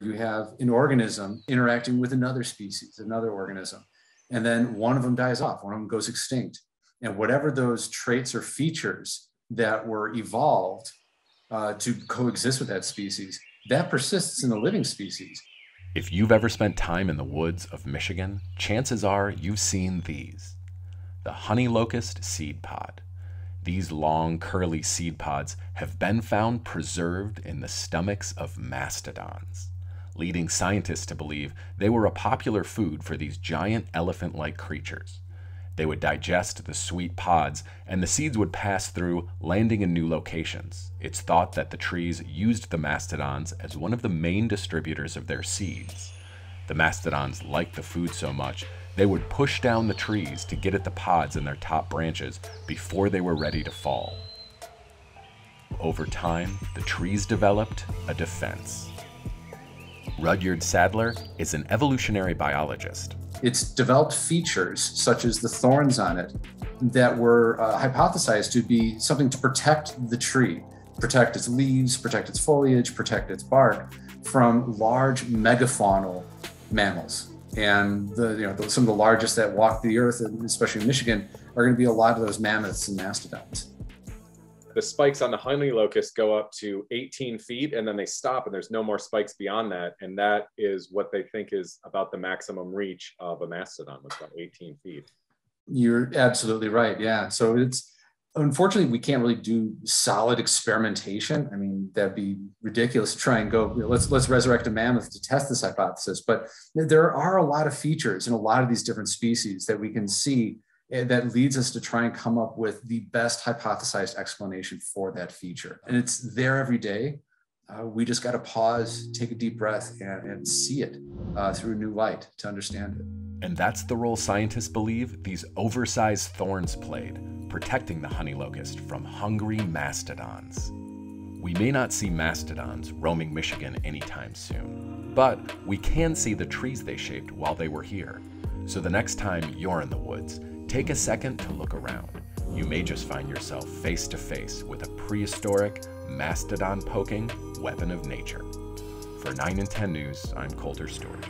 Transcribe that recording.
you have an organism interacting with another species, another organism, and then one of them dies off, one of them goes extinct. And whatever those traits or features that were evolved uh, to coexist with that species, that persists in the living species. If you've ever spent time in the woods of Michigan, chances are you've seen these the honey locust seed pod. These long, curly seed pods have been found preserved in the stomachs of mastodons leading scientists to believe they were a popular food for these giant elephant like creatures. They would digest the sweet pods, and the seeds would pass through, landing in new locations. It's thought that the trees used the mastodons as one of the main distributors of their seeds. The mastodons liked the food so much, they would push down the trees to get at the pods in their top branches before they were ready to fall. Over time, the trees developed a defense. Rudyard Sadler is an evolutionary biologist. It's developed features, such as the thorns on it, that were uh, hypothesized to be something to protect the tree, protect its leaves, protect its foliage, protect its bark from large megafaunal mammals. And the, you know, some of the largest that walk the earth, especially in Michigan, are going to be a lot of those mammoths and mastodons the spikes on the honey locust go up to 18 feet and then they stop and there's no more spikes beyond that. And that is what they think is about the maximum reach of a mastodon, was about 18 feet. You're absolutely right. Yeah. So it's unfortunately we can't really do solid experimentation. I mean, that'd be ridiculous to try and go, let's let's resurrect a mammoth to test this hypothesis. But there are a lot of features in a lot of these different species that we can see that leads us to try and come up with the best hypothesized explanation for that feature. And it's there every day. Uh, we just got to pause, take a deep breath, and, and see it uh, through a new light to understand it. And that's the role scientists believe these oversized thorns played, protecting the honey locust from hungry mastodons. We may not see mastodons roaming Michigan anytime soon, but we can see the trees they shaped while they were here. So the next time you're in the woods, Take a second to look around. You may just find yourself face to face with a prehistoric, mastodon poking weapon of nature. For 9 and 10 News, I'm Coulter Stuart.